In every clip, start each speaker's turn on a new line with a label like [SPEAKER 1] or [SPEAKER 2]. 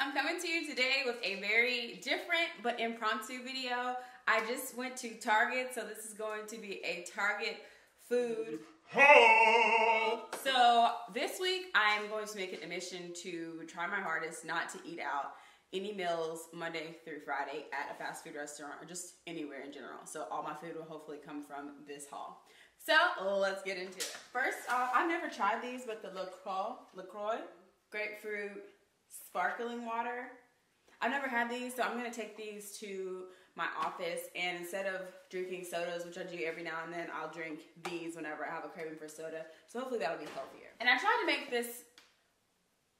[SPEAKER 1] I'm coming to you today with a very different but impromptu video. I just went to Target, so this is going to be a Target food haul. So this week I'm going to make it a mission to try my hardest not to eat out any meals Monday through Friday at a fast food restaurant or just anywhere in general. So all my food will hopefully come from this haul. So let's get into it. First off, I've never tried these, but the LaCroix, LaCroix grapefruit sparkling water. I've never had these, so I'm gonna take these to my office and instead of drinking sodas, which I do every now and then, I'll drink these whenever I have a craving for soda. So hopefully that'll be healthier. And I tried to make this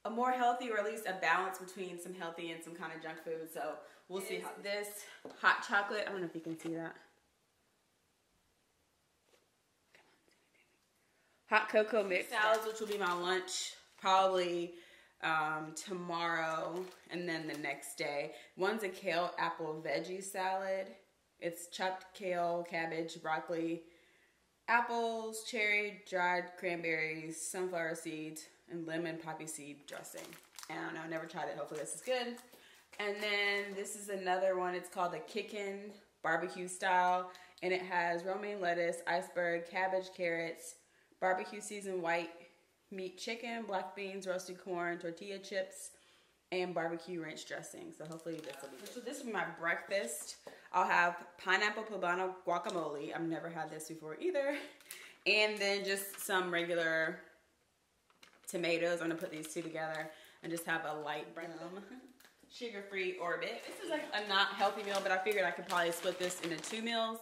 [SPEAKER 1] a more healthy or at least a balance between some healthy and some kind of junk food. So we'll see how this hot chocolate, I don't know if you can see that. Hot cocoa mix salads, which will be my lunch probably um, tomorrow and then the next day. One's a kale apple veggie salad. It's chopped kale, cabbage, broccoli, apples, cherry, dried cranberries, sunflower seeds, and lemon poppy seed dressing. I don't know, never tried it. Hopefully this is good. And then this is another one. It's called the Kickin' barbecue style. And it has romaine lettuce, iceberg, cabbage, carrots, barbecue seasoned white meat chicken, black beans, roasted corn, tortilla chips, and barbecue ranch dressing. So hopefully this will be good. So this will be my breakfast. I'll have pineapple poblano guacamole. I've never had this before either. And then just some regular tomatoes. I'm gonna put these two together and just have a light brown uh-huh. sugar-free Orbit. This is like a not healthy meal, but I figured I could probably split this into two meals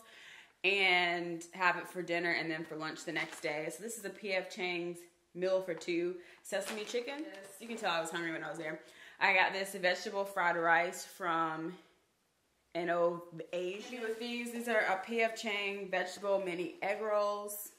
[SPEAKER 1] and have it for dinner and then for lunch the next day. So this is a P.F. Chang's meal for two sesame chicken. Yes. You can tell I was hungry when I was there. I got this vegetable fried rice from N.O. Asia. With these, these are a P.F. Chang vegetable mini egg rolls.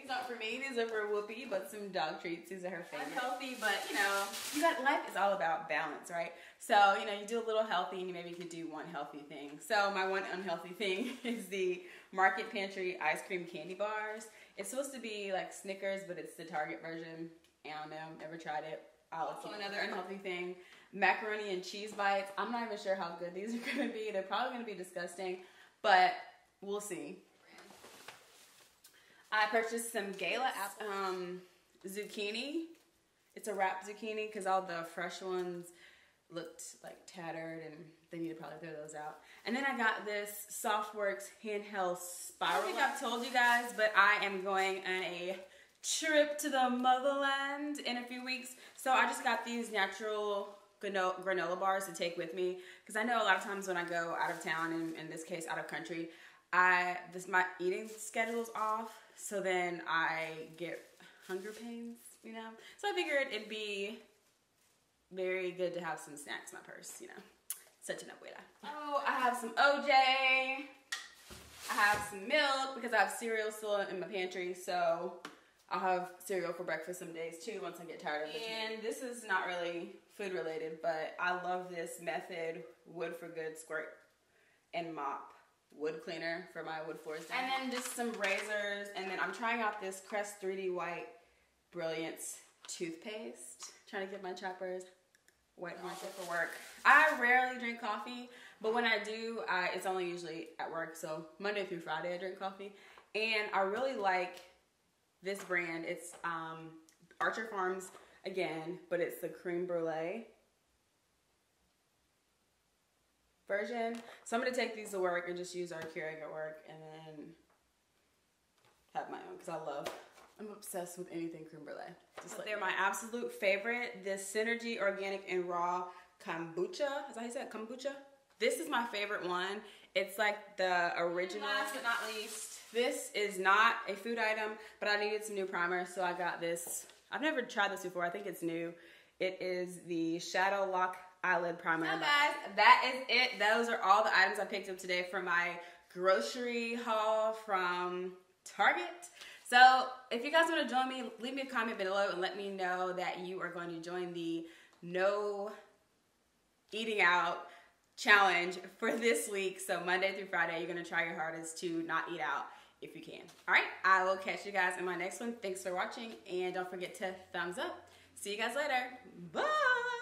[SPEAKER 1] These aren't for me, these are for Whoopi, but some dog treats. These are her favorite. healthy, but you know, you got life is all about balance, right? So, you know, you do a little healthy and you maybe could do one healthy thing. So my one unhealthy thing is the Market Pantry ice cream candy bars. It's supposed to be like Snickers, but it's the Target version. I don't know, never tried it. Also, another unhealthy thing, macaroni and cheese bites. I'm not even sure how good these are gonna be. They're probably gonna be disgusting, but we'll see. I purchased some Gala um, zucchini. It's a wrapped zucchini because all the fresh ones looked like tattered and they need to probably throw those out. And then I got this Softworks handheld spiral. I think I've told you guys, but I am going on a trip to the motherland in a few weeks. So I just got these natural granola bars to take with me because I know a lot of times when I go out of town, and in this case out of country, I this my eating schedule's off. So then I get hunger pains, you know. So I figured it'd be very good to have some snacks in my purse, you know. Such an abuela. Oh, I have some OJ. I have some milk because I have cereal still in my pantry, so I'll have cereal for breakfast some days too once I get tired of it. And this is not really food related, but I love this Method Wood for Good squirt and mop wood cleaner for my wood floors. And then just some razors, and then I'm trying out this Crest 3D White Brilliance toothpaste. Trying to get my choppers white market for work. I rarely drink coffee, but when I do, I, it's only usually at work. So Monday through Friday, I drink coffee, and I really like this brand. It's um, Archer Farms again, but it's the creme brulee version. So I'm gonna take these to work and just use our Keurig at work, and then have my own because I love I'm obsessed with anything creme brulee. Just like they're my absolute favorite. This Synergy Organic and Raw Kombucha. Is that how you say it? Kombucha? This is my favorite one. It's like the original. Last but not least, this is not a food item, but I needed some new primer, so I got this. I've never tried this before. I think it's new. It is the Shadow Lock Eyelid Primer. So guys, that is it. Those are all the items I picked up today for my grocery haul from Target. So if you guys want to join me, leave me a comment below and let me know that you are going to join the no eating out challenge for this week. So Monday through Friday, you're going to try your hardest to not eat out if you can. All right, I will catch you guys in my next one. Thanks for watching and don't forget to thumbs up. See you guys later. Bye.